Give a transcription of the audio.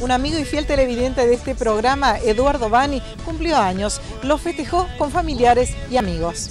Un amigo y fiel televidente de este programa, Eduardo Bani, cumplió años. Lo festejó con familiares y amigos.